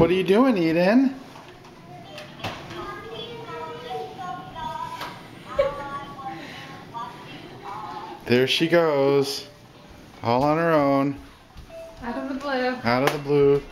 What are you doing, Eden? There she goes. All on her own. Out of the blue. Out of the blue.